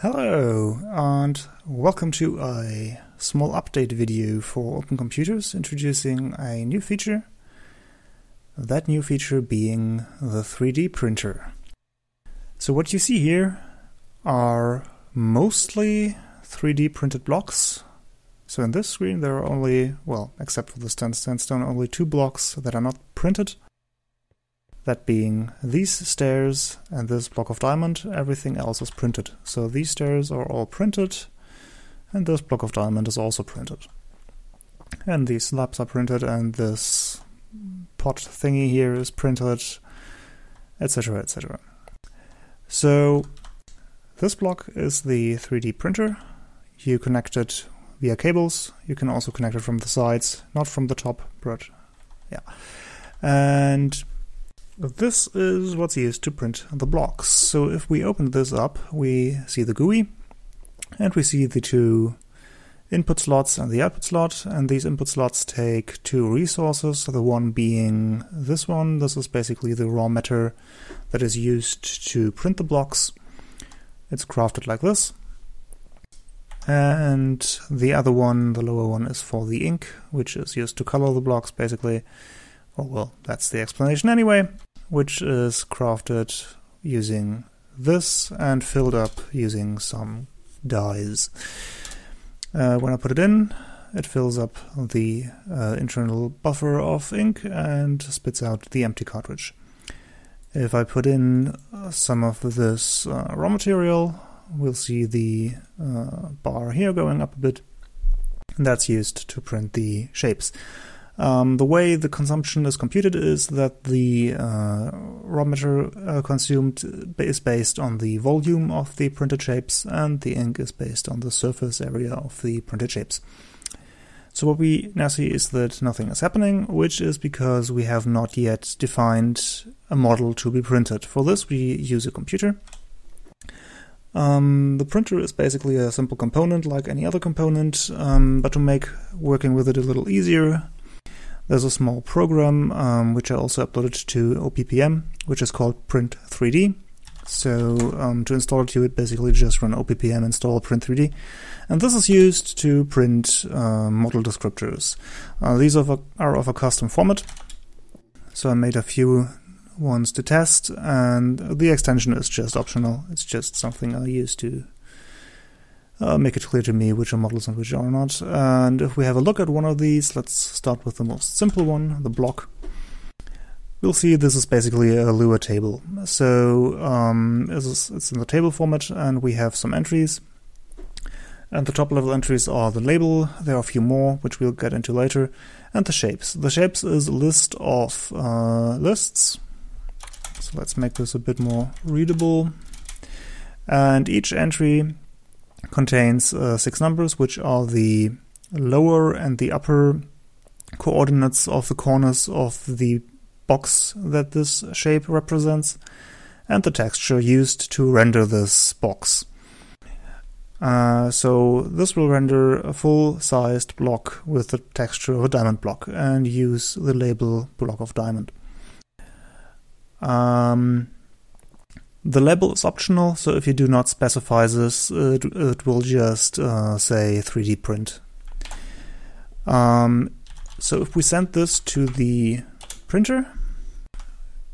Hello, and welcome to a small update video for Open Computers introducing a new feature. That new feature being the 3D printer. So what you see here are mostly 3D printed blocks. So in this screen there are only, well, except for the sandstone, only two blocks that are not printed that being these stairs and this block of diamond, everything else is printed. So these stairs are all printed, and this block of diamond is also printed. And these slabs are printed, and this pot thingy here is printed, etc. etc. So this block is the 3D printer. You connect it via cables. You can also connect it from the sides, not from the top, but yeah. And this is what's used to print the blocks. So if we open this up, we see the GUI, and we see the two input slots and the output slot, and these input slots take two resources, the one being this one. This is basically the raw matter that is used to print the blocks. It's crafted like this. And the other one, the lower one, is for the ink, which is used to color the blocks, basically. Oh, well, that's the explanation anyway which is crafted using this and filled up using some dyes. Uh, when I put it in, it fills up the uh, internal buffer of ink and spits out the empty cartridge. If I put in some of this uh, raw material, we'll see the uh, bar here going up a bit. That's used to print the shapes. Um, the way the consumption is computed is that the uh, raw matter uh, consumed is based on the volume of the printed shapes, and the ink is based on the surface area of the printed shapes. So what we now see is that nothing is happening, which is because we have not yet defined a model to be printed. For this, we use a computer. Um, the printer is basically a simple component like any other component, um, but to make working with it a little easier, there's a small program um, which I also uploaded to OPPM, which is called Print3D. So um, to install it, you would basically just run OPPM install Print3D, and this is used to print uh, model descriptors. Uh, these are of, a, are of a custom format, so I made a few ones to test, and the extension is just optional. It's just something I use to uh, make it clear to me which are models and which are not. And if we have a look at one of these, let's start with the most simple one, the block. We'll see this is basically a Lua table. So um, it's, it's in the table format, and we have some entries. And the top level entries are the label, there are a few more, which we'll get into later, and the shapes. The shapes is a list of uh, lists. So let's make this a bit more readable. And each entry contains uh, six numbers, which are the lower and the upper coordinates of the corners of the box that this shape represents, and the texture used to render this box. Uh, so this will render a full-sized block with the texture of a diamond block and use the label block of diamond. Um, the label is optional, so if you do not specify this, it, it will just uh, say 3D print. Um, so if we send this to the printer,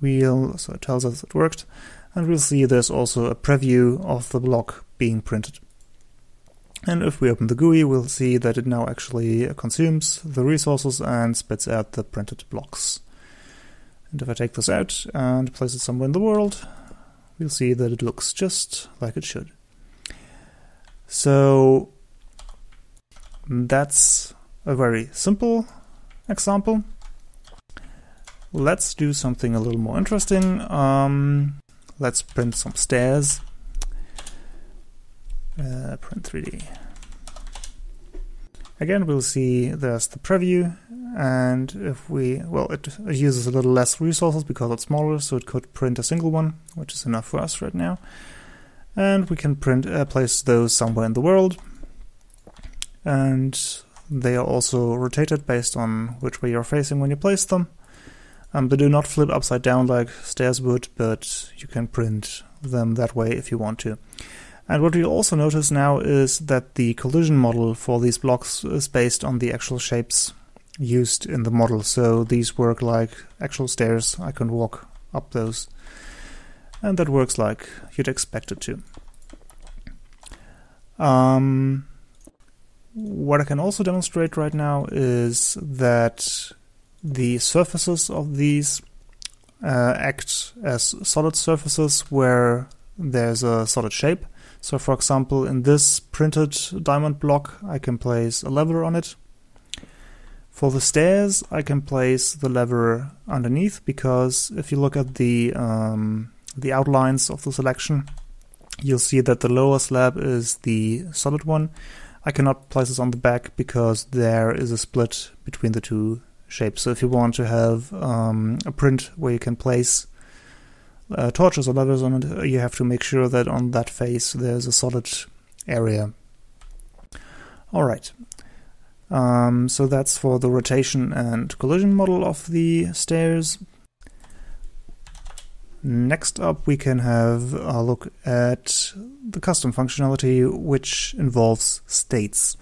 we'll so it tells us it worked, and we'll see there's also a preview of the block being printed. And if we open the GUI, we'll see that it now actually consumes the resources and spits out the printed blocks. And if I take this out and place it somewhere in the world, we'll see that it looks just like it should. So that's a very simple example. Let's do something a little more interesting. Um, let's print some stairs. Uh, print 3D. Again, we'll see there's the preview, and if we, well, it, uses a little less resources because it's smaller, so it could print a single one, which is enough for us right now. And we can print, uh, place those somewhere in the world, and they are also rotated based on which way you're facing when you place them. Um, they do not flip upside down like stairs would, but you can print them that way if you want to. And what we also notice now is that the collision model for these blocks is based on the actual shapes used in the model. So these work like actual stairs. I can walk up those. And that works like you'd expect it to. Um, what I can also demonstrate right now is that the surfaces of these uh, act as solid surfaces where there's a solid shape. So for example, in this printed diamond block, I can place a lever on it. For the stairs, I can place the lever underneath because if you look at the um, the outlines of the selection, you'll see that the lower slab is the solid one. I cannot place this on the back because there is a split between the two shapes. So if you want to have um, a print where you can place uh, torches or levers on it, you have to make sure that on that face there's a solid area. Alright, um, so that's for the rotation and collision model of the stairs. Next up we can have a look at the custom functionality which involves states.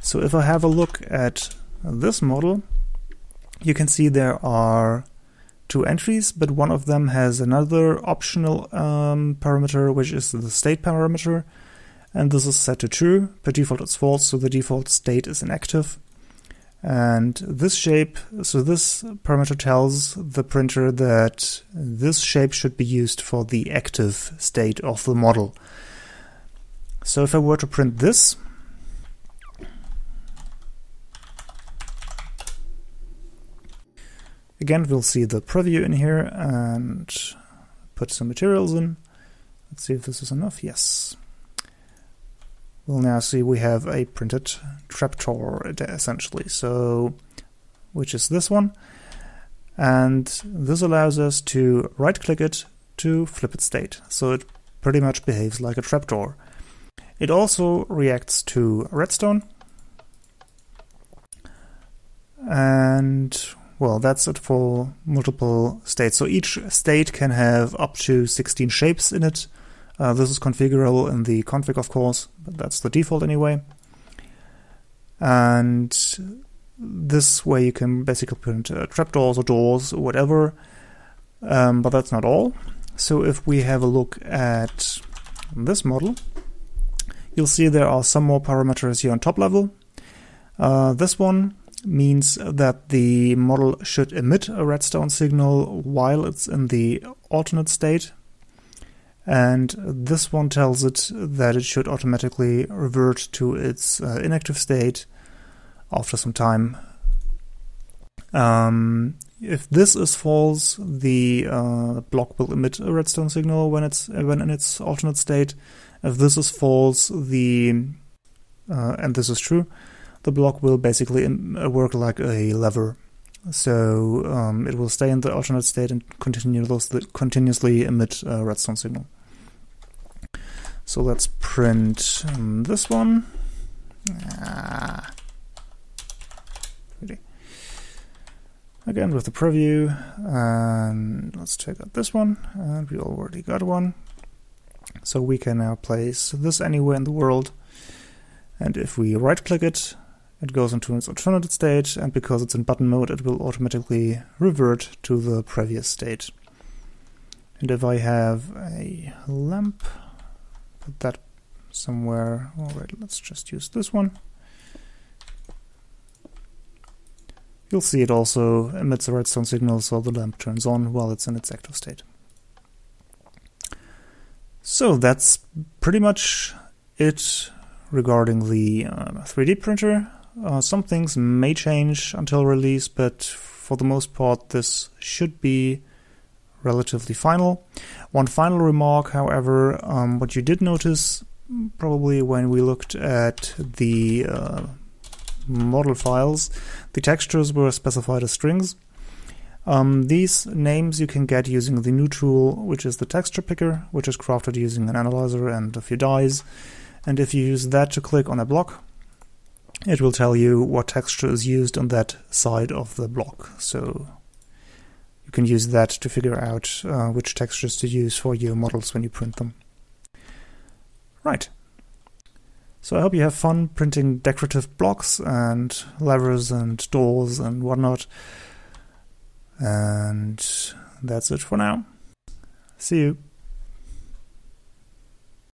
So if I have a look at this model, you can see there are two entries, but one of them has another optional um, parameter, which is the state parameter, and this is set to true. By default, it's false, so the default state is inactive. And this shape, so this parameter tells the printer that this shape should be used for the active state of the model. So if I were to print this, Again, we'll see the preview in here and put some materials in. Let's see if this is enough. Yes. We'll now see we have a printed trapdoor essentially, so which is this one. And this allows us to right click it to flip its state. So it pretty much behaves like a trapdoor. It also reacts to redstone. And well, that's it for multiple states. So each state can have up to 16 shapes in it. Uh, this is configurable in the config, of course, but that's the default anyway. And this way you can basically print uh, trapdoors or doors or whatever, um, but that's not all. So if we have a look at this model, you'll see there are some more parameters here on top level. Uh, this one means that the model should emit a redstone signal while it's in the alternate state. And this one tells it that it should automatically revert to its uh, inactive state after some time. Um, if this is false, the uh, block will emit a redstone signal when it's when in its alternate state. If this is false, the uh, and this is true, the block will basically uh, work like a lever. So um, it will stay in the alternate state and continuously, continuously emit a redstone signal. So let's print um, this one. Ah. Again with the preview, and let's check out this one, and we already got one. So we can now place this anywhere in the world, and if we right click it, it goes into its alternative state, and because it's in button mode, it will automatically revert to the previous state. And if I have a lamp, put that somewhere. Alright, let's just use this one. You'll see it also emits a redstone signal, so the lamp turns on while it's in its active state. So that's pretty much it regarding the uh, 3D printer. Uh, some things may change until release, but for the most part, this should be relatively final. One final remark, however, um, what you did notice probably when we looked at the uh, model files, the textures were specified as strings. Um, these names you can get using the new tool, which is the texture picker, which is crafted using an analyzer and a few dyes. And if you use that to click on a block, it will tell you what texture is used on that side of the block. So can use that to figure out uh, which textures to use for your models when you print them. Right. So I hope you have fun printing decorative blocks and levers and doors and whatnot. And that's it for now. See you.